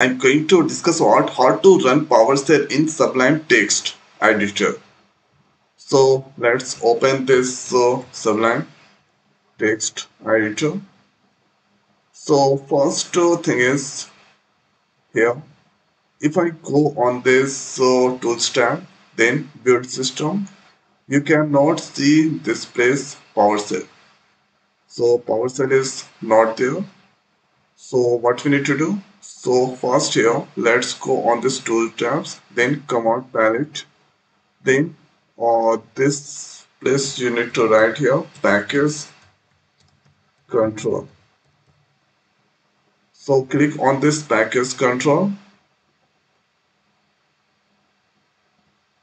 I'm going to discuss what how to run PowerShell in Sublime Text Editor. So let's open this uh, Sublime Text Editor. So first uh, thing is here. If I go on this uh, Tools tab, then Build System, you cannot see this place PowerShell. So PowerShell is not there. So what we need to do? So first here, let's go on this tool tabs, then command palette, then uh, this place you need to write here package control. So click on this package control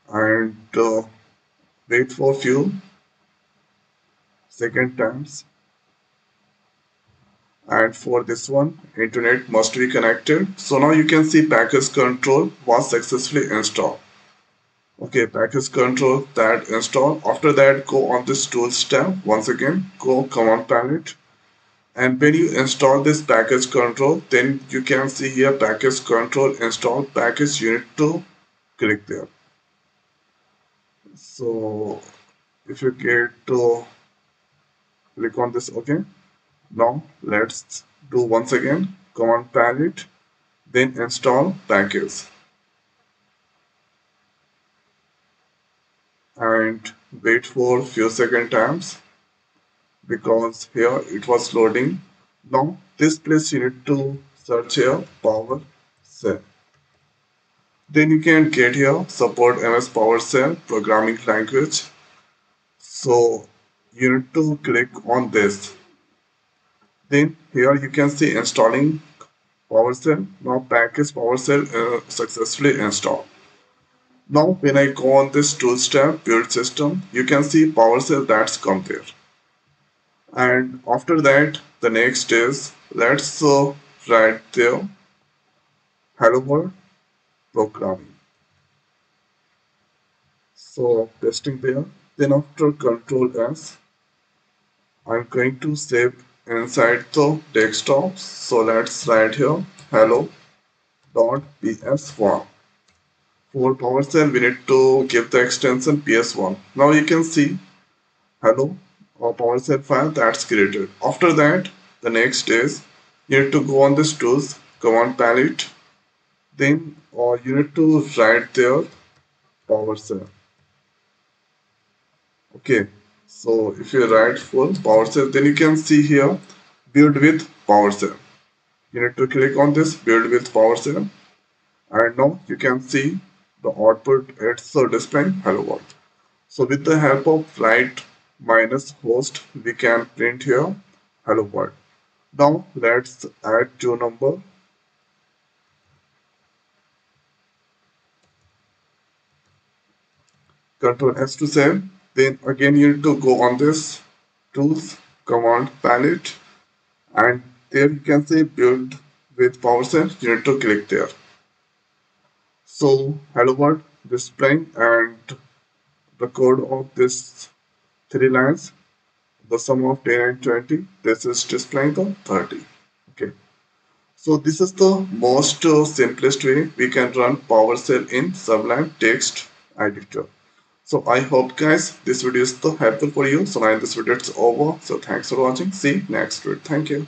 and uh, wait for few second times and for this one internet must be connected. So now you can see package control was successfully installed. Okay package control that install. After that go on this tools tab once again go command palette. And when you install this package control then you can see here package control install package you need to click there. So if you get to click on this okay now let's do once again. Command palette then install package and wait for few second times because here it was loading. Now this place you need to search here power cell. Then you can get here support ms powershell programming language. So you need to click on this then here you can see installing PowerShell. Now package PowerShell uh, successfully installed. Now when I go on this tools tab build system you can see PowerShell that's come there. And after that the next is let's uh, write the hello world programming. So testing there then after control S I'm going to save inside the desktop so let's write here hello dot ps1 for PowerShell we need to give the extension ps1 now you can see hello or PowerShell file that's created. After that the next is you need to go on this tools command palette then or you need to write there PowerShell okay so if you write full PowerShell, then you can see here build with PowerShell. You need to click on this build with PowerShell and now you can see the output it's displaying hello world. So with the help of write minus host we can print here hello world. Now let's add two number Control S to save then again you need to go on this tools command palette. And there you can say build with PowerShell you need to click there. So hello world displaying and the code of this three lines the sum of 10 and 20 this is displaying the 30 okay. So this is the most uh, simplest way we can run PowerShell in Sublime text editor so i hope guys this video is helpful for you. So now this video is over. So thanks for watching. See you next video thank you